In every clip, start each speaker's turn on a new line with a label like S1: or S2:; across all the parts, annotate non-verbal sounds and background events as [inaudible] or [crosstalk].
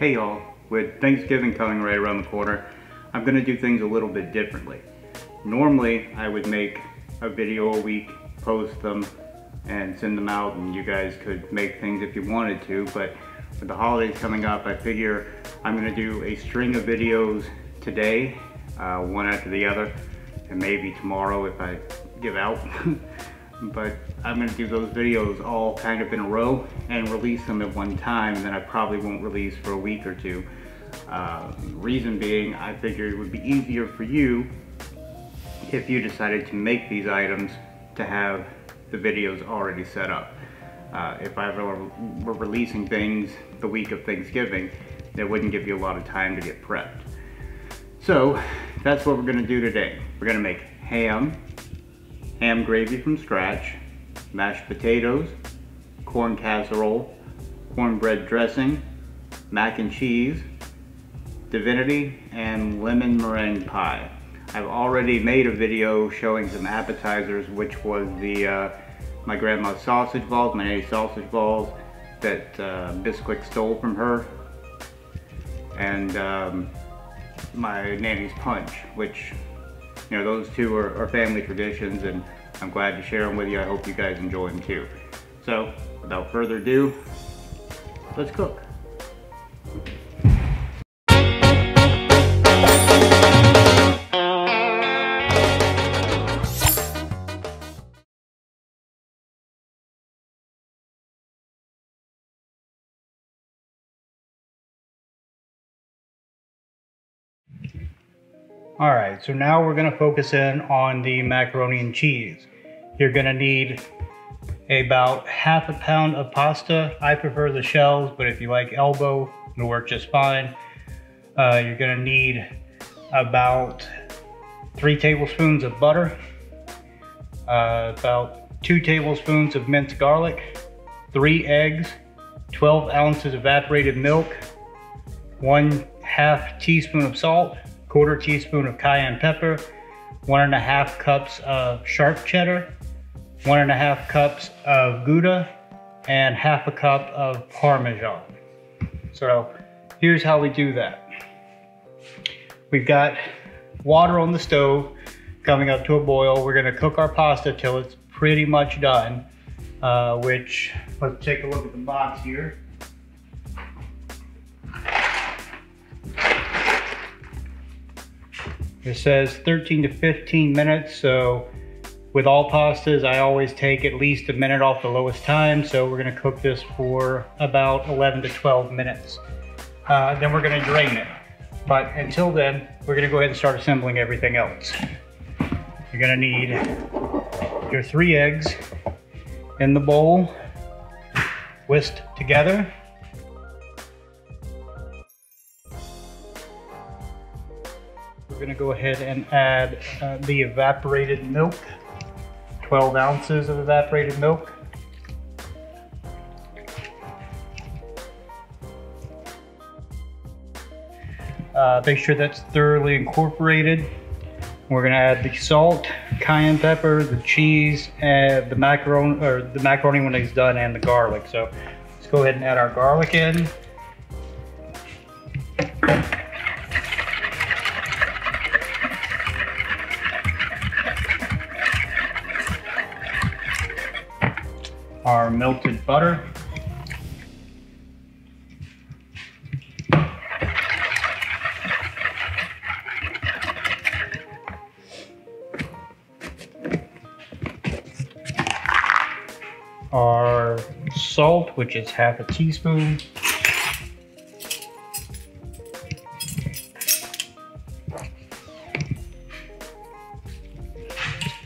S1: Hey y'all, with Thanksgiving coming right around the corner, I'm gonna do things a little bit differently. Normally, I would make a video a week, post them, and send them out and you guys could make things if you wanted to, but with the holidays coming up, I figure I'm gonna do a string of videos today, uh, one after the other, and maybe tomorrow if I give out. [laughs] but I'm gonna do those videos all kind of in a row and release them at one time then I probably won't release for a week or two. Uh, reason being, I figured it would be easier for you if you decided to make these items to have the videos already set up. Uh, if I were, were releasing things the week of Thanksgiving, that wouldn't give you a lot of time to get prepped. So that's what we're gonna do today. We're gonna make ham, ham gravy from scratch, mashed potatoes, corn casserole, cornbread dressing, mac and cheese, divinity, and lemon meringue pie. I've already made a video showing some appetizers, which was the uh, my grandma's sausage balls, my nanny's sausage balls that uh, Bisquick stole from her, and um, my nanny's punch, which you know, those two are, are family traditions and I'm glad to share them with you. I hope you guys enjoy them too. So without further ado, let's cook. All right, so now we're gonna focus in on the macaroni and cheese. You're gonna need about half a pound of pasta. I prefer the shells, but if you like elbow, it'll work just fine. Uh, you're gonna need about three tablespoons of butter, uh, about two tablespoons of minced garlic, three eggs, 12 ounces evaporated milk, one half teaspoon of salt, quarter teaspoon of cayenne pepper, one and a half cups of sharp cheddar, one and a half cups of Gouda, and half a cup of Parmesan. So here's how we do that. We've got water on the stove coming up to a boil. We're gonna cook our pasta till it's pretty much done, uh, which, let's take a look at the box here. It says 13 to 15 minutes, so with all pastas, I always take at least a minute off the lowest time, so we're gonna cook this for about 11 to 12 minutes. Uh, then we're gonna drain it. But until then, we're gonna go ahead and start assembling everything else. You're gonna need your three eggs in the bowl, whisked together. We're gonna go ahead and add uh, the evaporated milk, 12 ounces of evaporated milk. Uh, make sure that's thoroughly incorporated. We're gonna add the salt, cayenne pepper, the cheese, and the macaroni, or the macaroni when it's done, and the garlic. So let's go ahead and add our garlic in. Our melted butter. Our salt, which is half a teaspoon.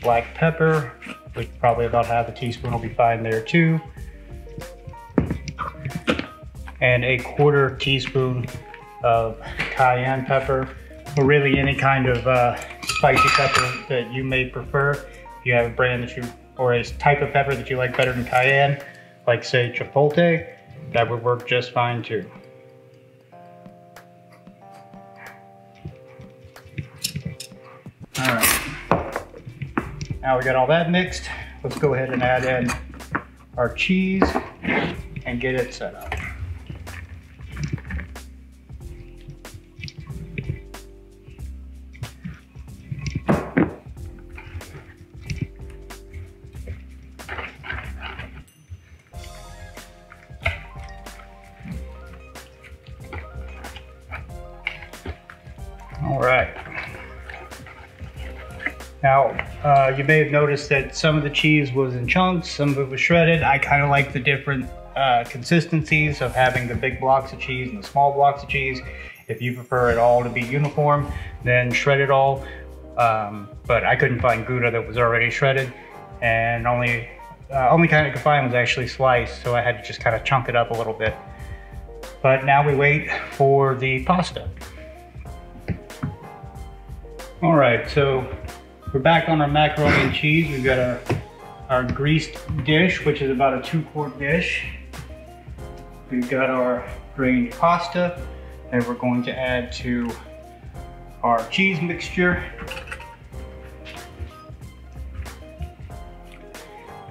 S1: Black pepper, probably about half a teaspoon will be fine there too. And a quarter teaspoon of cayenne pepper, or really any kind of uh, spicy pepper that you may prefer. If you have a brand that you, or a type of pepper that you like better than cayenne, like say chipotle, that would work just fine too. Now we got all that mixed. Let's go ahead and add in our cheese and get it set up. All right. Now, uh, you may have noticed that some of the cheese was in chunks, some of it was shredded. I kind of like the different uh, consistencies of having the big blocks of cheese and the small blocks of cheese. If you prefer it all to be uniform, then shred it all. Um, but I couldn't find Gouda that was already shredded, and only uh, only kind I could find was actually sliced, so I had to just kind of chunk it up a little bit. But now we wait for the pasta. All right, so we're back on our macaroni and cheese. We've got our, our greased dish, which is about a two quart dish. We've got our drained pasta that we're going to add to our cheese mixture.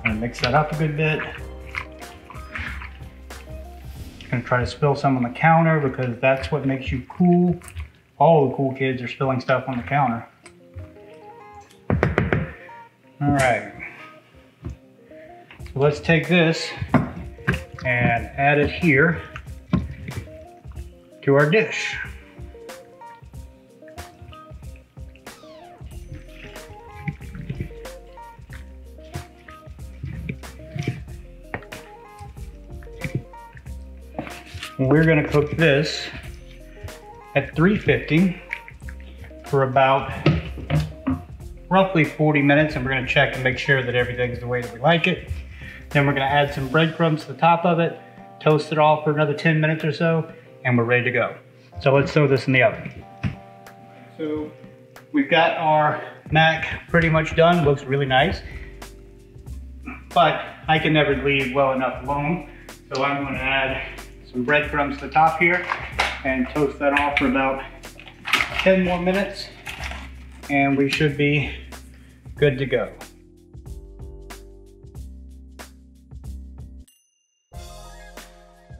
S1: And mix that up a good bit. Gonna try to spill some on the counter because that's what makes you cool. All the cool kids are spilling stuff on the counter. All right. Let's take this and add it here to our dish. We're gonna cook this at 350 for about roughly 40 minutes and we're gonna check and make sure that everything's the way that we like it. Then we're gonna add some breadcrumbs to the top of it, toast it all for another 10 minutes or so, and we're ready to go. So let's throw this in the oven. So we've got our mac pretty much done, looks really nice. But I can never leave well enough alone. So I'm gonna add some breadcrumbs to the top here and toast that off for about 10 more minutes and we should be good to go.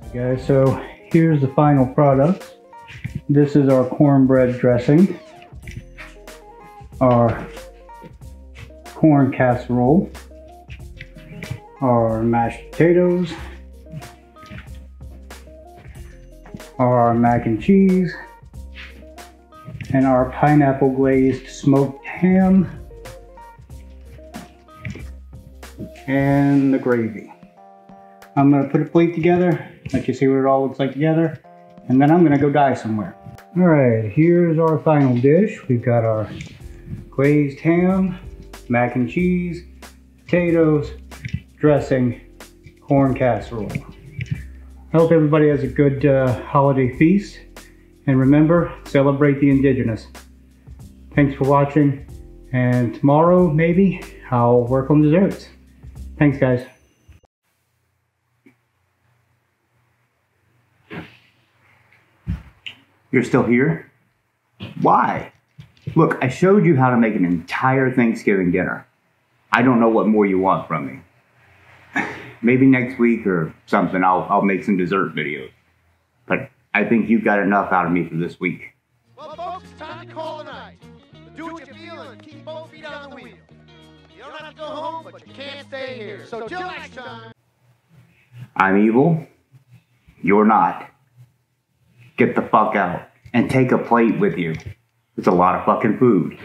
S1: Okay, guys, so here's the final product. This is our cornbread dressing, our corn casserole, our mashed potatoes, our mac and cheese, and our pineapple glazed smoked ham, and the gravy. I'm gonna put a plate together, let you see what it all looks like together, and then I'm gonna go die somewhere. All right, here's our final dish. We've got our glazed ham, mac and cheese, potatoes, dressing, corn casserole. I hope everybody has a good uh, holiday feast. And remember, celebrate the indigenous. Thanks for watching. And tomorrow, maybe, I'll work on desserts. Thanks, guys.
S2: You're still here? Why? Look, I showed you how to make an entire Thanksgiving dinner. I don't know what more you want from me. [sighs] Maybe next week or something, I'll, I'll make some dessert videos. But I think you've got enough out of me for this week.
S3: Well, folks, time to call it night. Do what you feel and keep both feet on the wheel. You don't have to go home, but you can't stay here. So till next time.
S2: I'm evil. You're not. Get the fuck out and take a plate with you. It's a lot of fucking food.